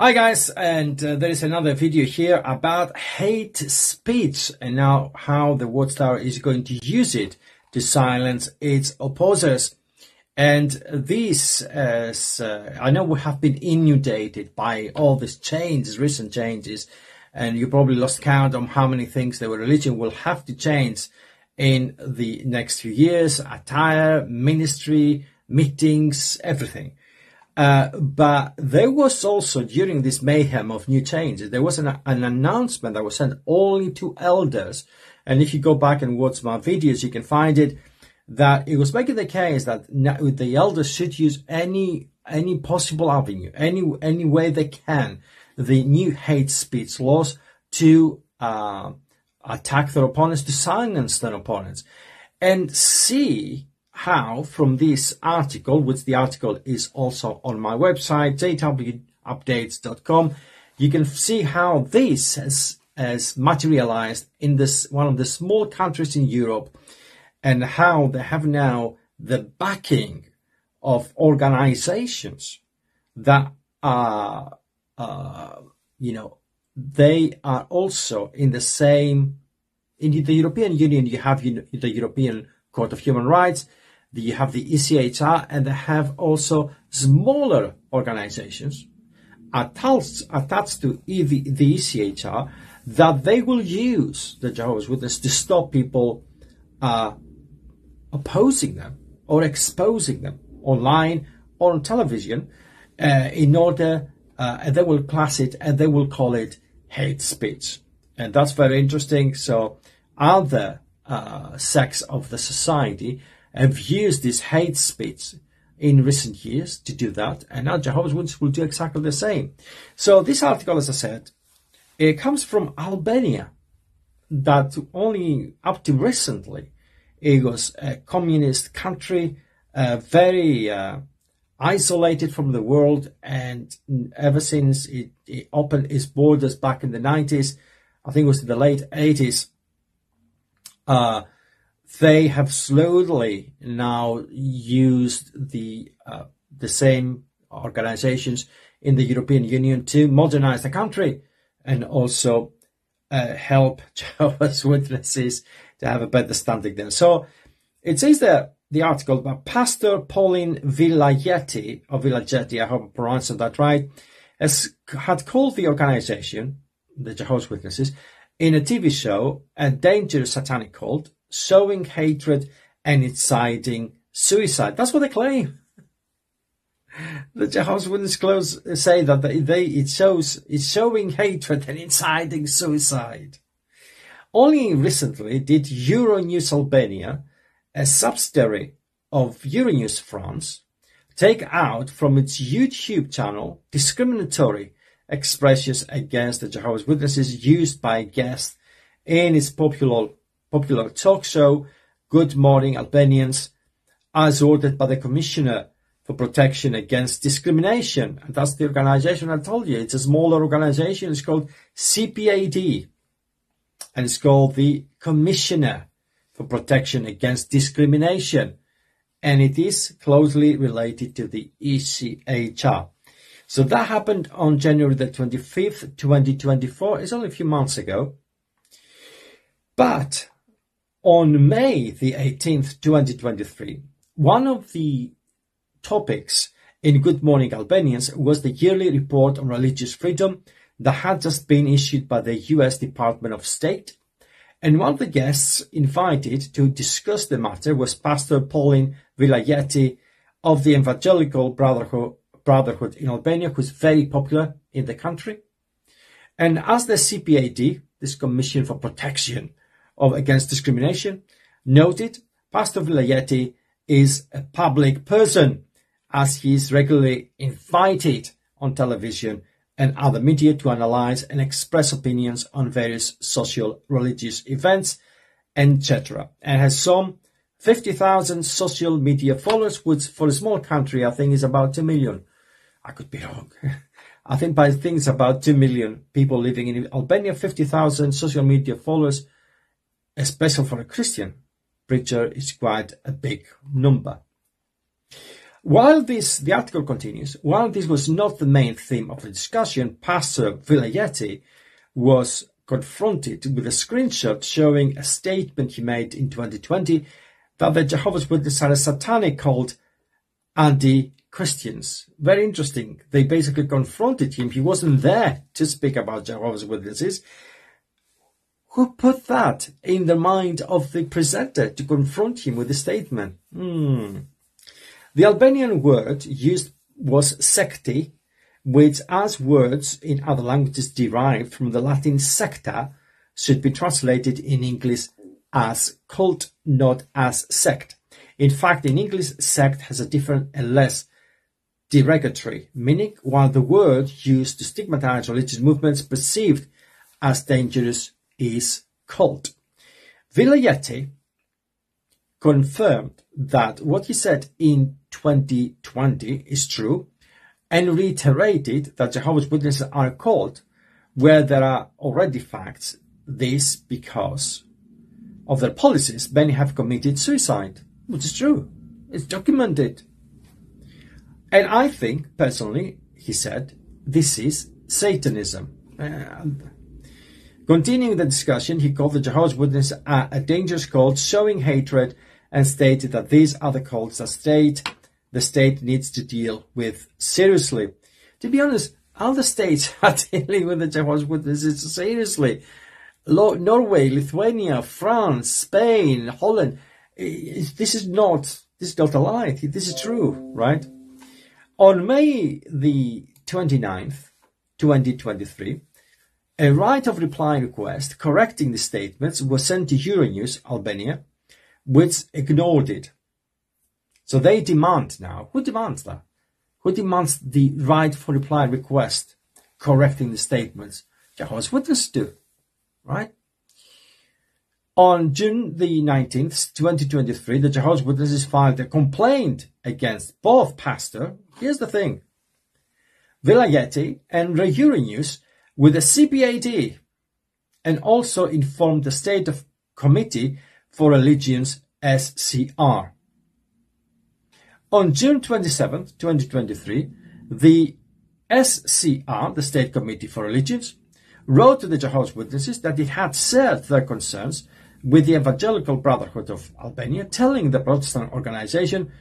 Hi guys, and uh, there is another video here about hate speech and now how the Watchtower is going to use it to silence its opposers. And this, as uh, I know we have been inundated by all these changes, recent changes, and you probably lost count on how many things the religion will have to change in the next few years, attire, ministry, meetings, everything. Uh, but there was also during this mayhem of new changes, there was an, an, announcement that was sent only to elders. And if you go back and watch my videos, you can find it that it was making the case that the elders should use any any possible avenue, any any way they can, the new hate speech laws to uh, attack their opponents, to silence their opponents, and see how from this article, which the article is also on my website, jwupdates.com, you can see how this has, has materialized in this one of the small countries in Europe and how they have now the backing of organizations that are, uh, you know, they are also in the same, in the European Union, you have the European Court of Human Rights, you have the ECHR and they have also smaller organizations attached, attached to EV, the ECHR that they will use the Jehovah's Witnesses to stop people uh, opposing them or exposing them online or on television uh, in order, uh, and they will class it and they will call it hate speech. And that's very interesting. So other uh, sects of the society have used this hate speech in recent years to do that, and now Jehovah's Witnesses will do exactly the same. So this article, as I said, it comes from Albania, that only up to recently it was a communist country, uh, very uh, isolated from the world, and ever since it, it, opened its borders back in the 90s, I think it was in the late 80s, uh, they have slowly now used the uh, the same organizations in the European Union to modernize the country and also uh, help Jehovah's Witnesses to have a better standing there. So it says that the article about Pastor Pauline Villagetti, or Villagetti, I hope I pronounced that right, has had called the organization, the Jehovah's Witnesses, in a TV show, a dangerous satanic cult, sowing hatred and inciting suicide. That's what they claim. The Jehovah's Witnesses close uh, say that they, it shows it's showing hatred and inciting suicide. Only recently did Euronews Albania, a subsidiary of Euronews France, take out from its YouTube channel discriminatory expressions against the Jehovah's Witnesses used by guests in its popular popular talk show, Good Morning Albanians, as ordered by the Commissioner for Protection Against Discrimination. And that's the organization I told you. It's a smaller organization. It's called CPAD. And it's called the Commissioner for Protection Against Discrimination. And it is closely related to the ECHR. So that happened on January the 25th, 2024. It's only a few months ago. But on May the 18th, 2023, one of the topics in Good Morning Albanians was the yearly report on religious freedom that had just been issued by the US Department of State. And one of the guests invited to discuss the matter was Pastor Pauline Villagetti of the Evangelical Brotherhood, Brotherhood in Albania, who's very popular in the country. And as the CPAD, this Commission for Protection of Against Discrimination, noted Pastor Villagetti is a public person as he is regularly invited on television and other media to analyze and express opinions on various social religious events, etc. And has some 50,000 social media followers, which for a small country I think is about 2 million. I could be wrong. I think by things about 2 million people living in Albania, 50,000 social media followers especially for a Christian preacher, is quite a big number. While this, the article continues, while this was not the main theme of the discussion, Pastor Villayetti was confronted with a screenshot showing a statement he made in 2020 that the Jehovah's Witnesses had a satanic cult anti-Christians. Very interesting. They basically confronted him. He wasn't there to speak about Jehovah's Witnesses. Who put that in the mind of the presenter to confront him with a statement? Hmm. The Albanian word used was secti, which as words in other languages derived from the Latin secta should be translated in English as cult, not as sect. In fact, in English, sect has a different and less derogatory meaning, while the word used to stigmatize religious movements perceived as dangerous is cult. Villayetti confirmed that what he said in 2020 is true and reiterated that Jehovah's Witnesses are cult where there are already facts. This because of their policies, many have committed suicide, which is true. It's documented. And I think, personally, he said, this is Satanism. And continuing the discussion, he called the Jehovah's Witnesses a, dangerous cult, showing hatred and stated that these are the cults that state the state needs to deal with seriously. To be honest, the states are dealing with the Jehovah's Witnesses seriously. Norway, Lithuania, France, Spain, Holland. This is not this is not a lie. This is true, right? On May the 29th, 2023, a right of reply request correcting the statements was sent to Euronews Albania which ignored it. So they demand now, who demands that? Who demands the right for reply request correcting the statements? Jehovah's Witnesses do, right? On June the 19th, 2023, the Jehovah's Witnesses filed a complaint against both pastor, here's the thing, Villayetti and Euronews with a CPAD and also informed the State of Committee for Religions SCR. On June 27, 2023, the SCR, the State Committee for Religions, wrote to the Jehovah's Witnesses that it had shared their concerns with the Evangelical Brotherhood of Albania, telling the Protestant organization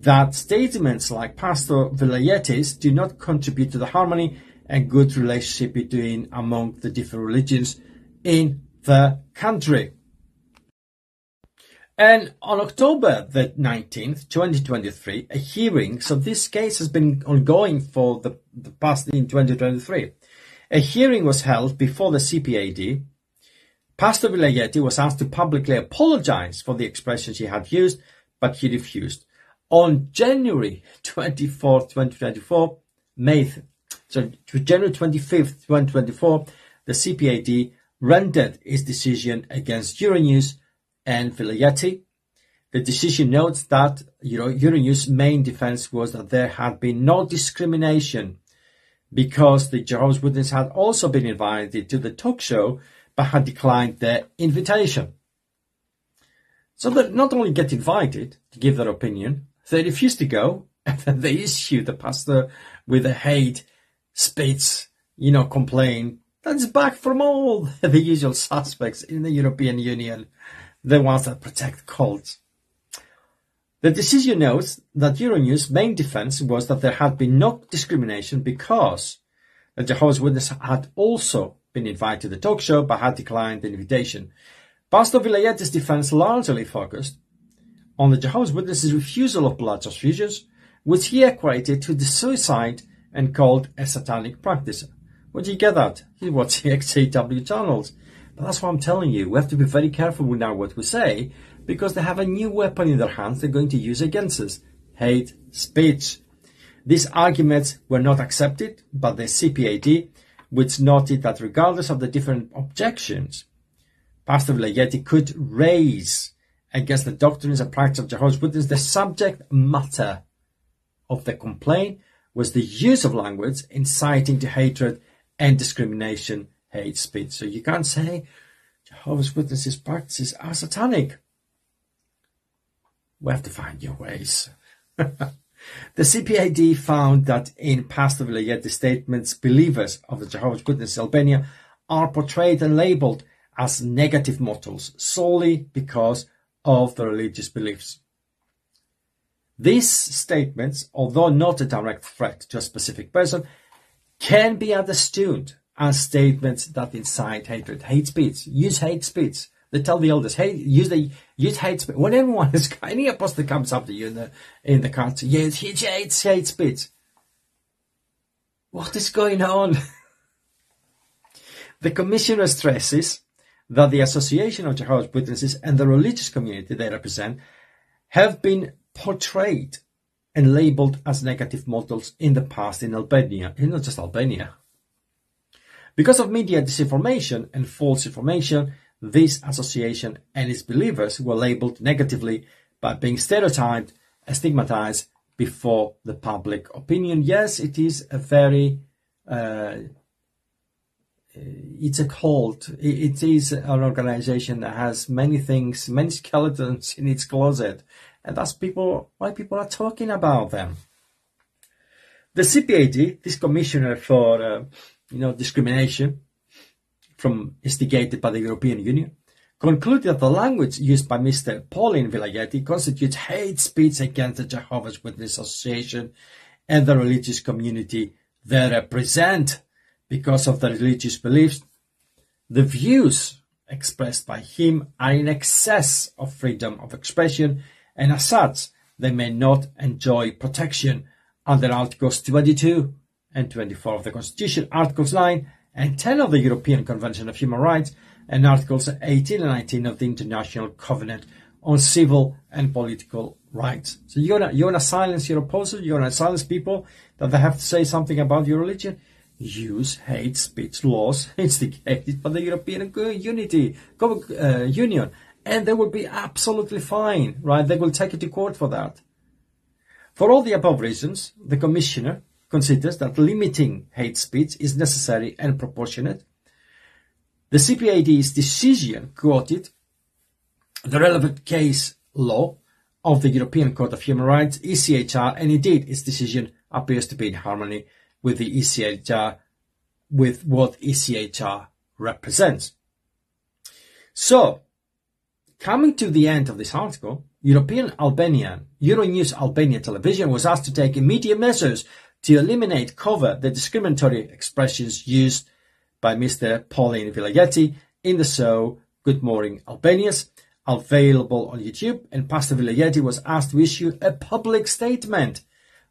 that statements like Pastor Vilayetti's do not contribute to the harmony and good relationship between among the different religions in the country. And on October the 19th, 2023, a hearing, so this case has been ongoing for the, the past in 2023. A hearing was held before the CPAD. Pastor Villayetti was asked to publicly apologize for the expressions he had used, but he refused. On January 24, 2024, May, so to January 25th, 2024, the CPAD rendered its decision against Euronews and Villayetti. The decision notes that Euronews' main defense was that there had been no discrimination because the Jehovah's Witnesses had also been invited to the talk show but had declined their invitation. So they not only get invited to give their opinion, they refuse to go and then they issue the pastor with a hate speech, you know, complaint that's back from all the usual suspects in the European Union the ones that protect cults. The decision notes that Euronews' main defense was that there had been no discrimination because the Jehovah's Witnesses had also been invited to the talk show but had declined the invitation. Pastor Vilayetti's defense largely focused on the Jehovah's Witnesses' refusal of blood transfusions, which he equated to the suicide and called a satanic practice. Where do you get that? He's watching XJW channels. But that's what I'm telling you. We have to be very careful with now what we say because they have a new weapon in their hands they're going to use against us. Hate speech. These arguments were not accepted by the CPAD, which noted that regardless of the different objections, Pastor Villayetti could raise against the doctrines and practice of Jehovah's Witnesses, the subject matter of the complaint was the use of language inciting to hatred and discrimination hate speech. So you can't say Jehovah's Witnesses practices are satanic. We have to find new ways. The CPAD found that in Pastor Vilayeti statements, believers of the Jehovah's Witnesses Albania are portrayed and labeled as negative mortals solely because of their religious beliefs. These statements, although not a direct threat to a specific person, can be understood as statements that incite hatred, hate speech, use hate speech. They tell the elders, hey, use the use hate speech. When everyone is any apostle comes up to you in the in the country, use hate, hate, hate speech. What is going on? the commissioner stresses that the Association of Jehovah's Witnesses and the religious community they represent have been portrayed and labeled as negative models in the past in Albania, and not just Albania. Because of media disinformation and false information, this association and its believers were labeled negatively by being stereotyped and stigmatized before the public opinion. Yes, it is a very uh, it's a cult. It is an organization that has many things, many skeletons in its closet, and that's people why people are talking about them. The CPAD, this commissioner for uh, you know discrimination, from instigated by the European Union, concluded that the language used by Mr. Pauline Vilayeti constitutes hate speech against the Jehovah's Witness Association and the religious community they represent because of their religious beliefs. The views expressed by him are in excess of freedom of expression and as such they may not enjoy protection under Articles 22 and 24 of the Constitution, Articles 9 and 10 of the European Convention of Human Rights, and Articles 18 and 19 of the International Covenant on Civil and Political Rights. So you're gonna, you're gonna silence your opposers, you're gonna silence people that they have to say something about your religion use hate speech laws instigated by the European Unity uh, Union, and they will be absolutely fine, right? They will take it to court for that. For all the above reasons, the Commissioner considers that limiting hate speech is necessary and proportionate. The CPAD's decision quoted the relevant case law of the European Court of Human Rights, ECHR, and indeed its decision appears to be in harmony with the ECHR, with what ECHR represents. So, coming to the end of this article, European Albanian, Euronews Albania Television was asked to take immediate measures to eliminate, cover the discriminatory expressions used by Mr. Pauline Vilayeti in the show Good Morning Albanians, available on YouTube, and Pastor Vilayeti was asked to issue a public statement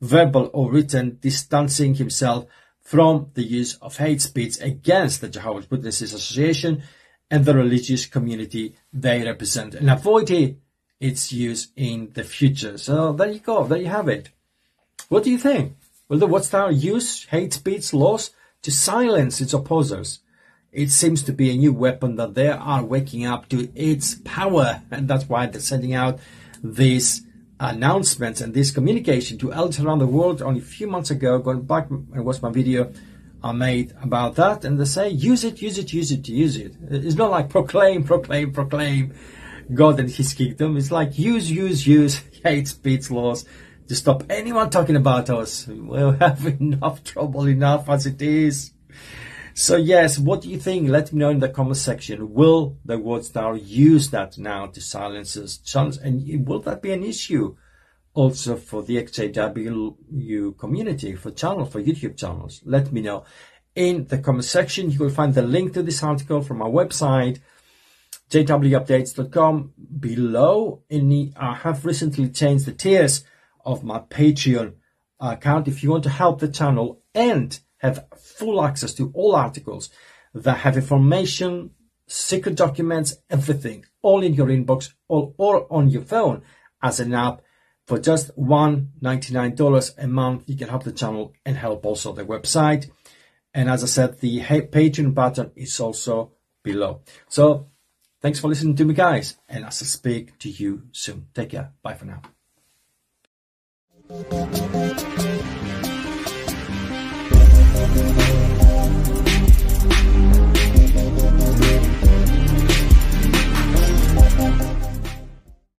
verbal or written, distancing himself from the use of hate speech against the Jehovah's Witnesses Association and the religious community they represent and avoid its use in the future. So there you go. There you have it. What do you think? Will the Watchtower use hate speech laws to silence its opposers? It seems to be a new weapon that they are waking up to its power, and that's why they're sending out this announcements and this communication to elders around the world only a few months ago, going back and watch my video I made about that, and they say, use it, use it, use it, use it. It's not like proclaim, proclaim, proclaim God and his kingdom. It's like use, use, use hate speech laws to stop anyone talking about us. We'll have enough trouble enough as it is. So yes, what do you think? Let me know in the comment section. Will the Watchtower use that now to silence us? And will that be an issue also for the XJW community, for channel, for YouTube channels? Let me know. In the comment section, you will find the link to this article from our website, jwupdates.com. Below, in I have recently changed the tiers of my Patreon account. If you want to help the channel and have full access to all articles that have information, secret documents, everything, all in your inbox or, or on your phone as an app. For just $1.99 a month, you can help the channel and help also the website. And as I said, the Patreon button is also below. So thanks for listening to me, guys. And I will speak to you soon. Take care. Bye for now.